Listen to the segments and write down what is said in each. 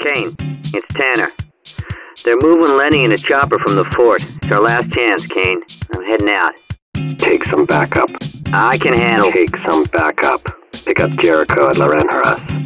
Caine, it's Tanner. They're moving Lenny in a chopper from the fort. It's our last chance, Caine. I'm heading out. Take some backup. I can handle. Take some backup. Pick up Jericho at Loren Harras.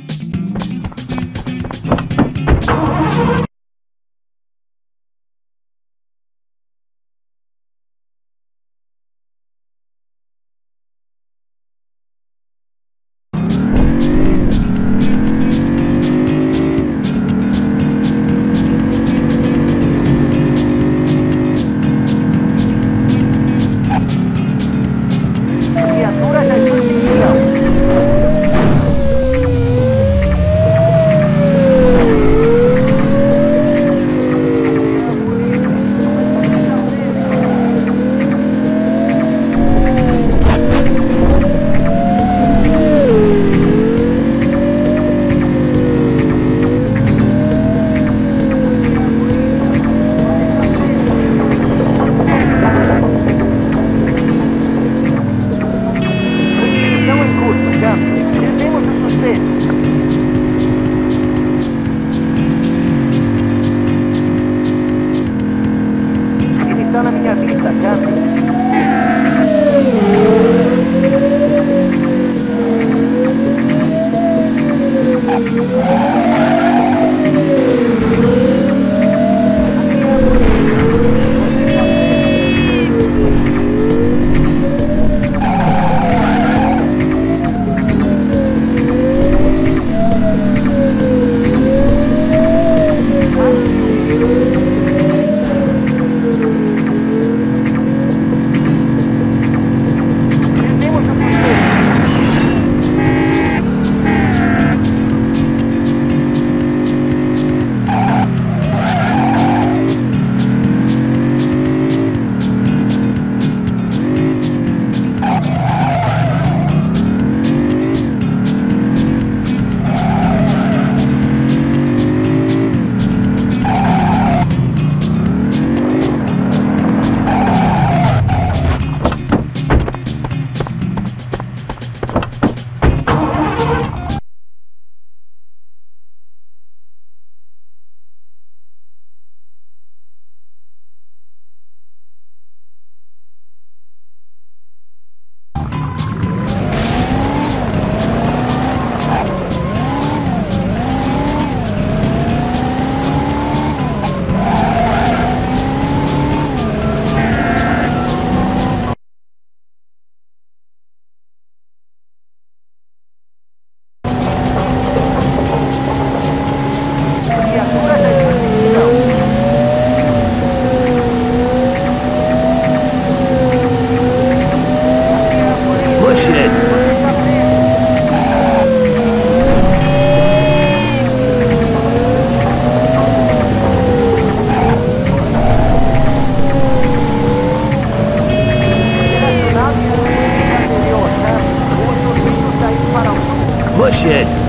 caminho da casa. push it.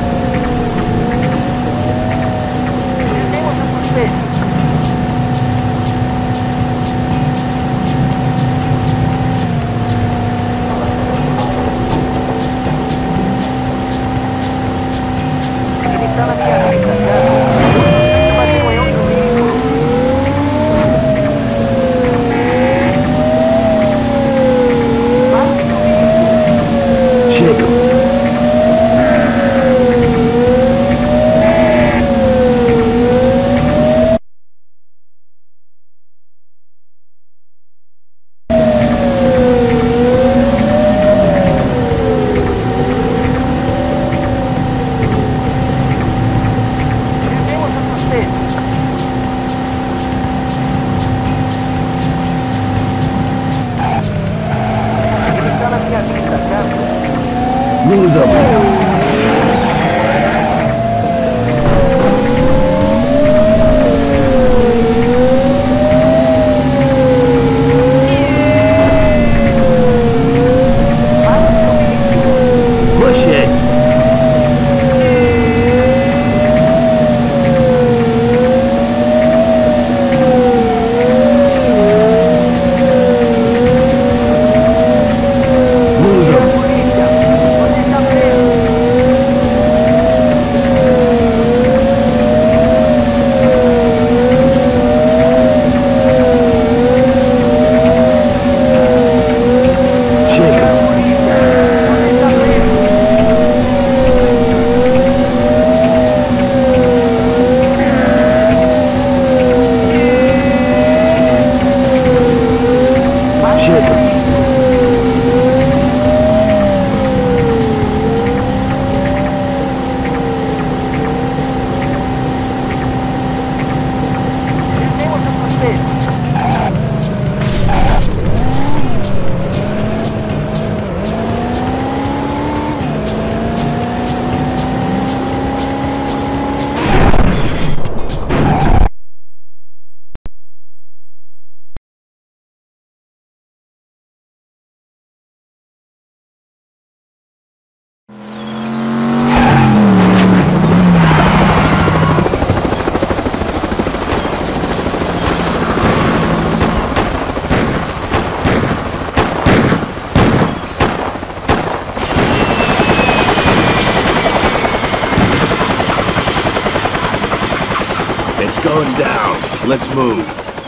Down. Let's move.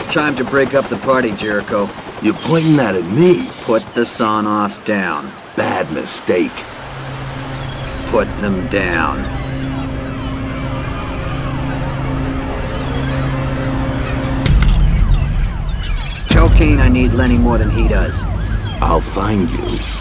Time to break up the party, Jericho. You're pointing that at me. Put the sawn-offs down. Bad mistake. Put them down. Tell Caine I need Lenny more than he does. I'll find you.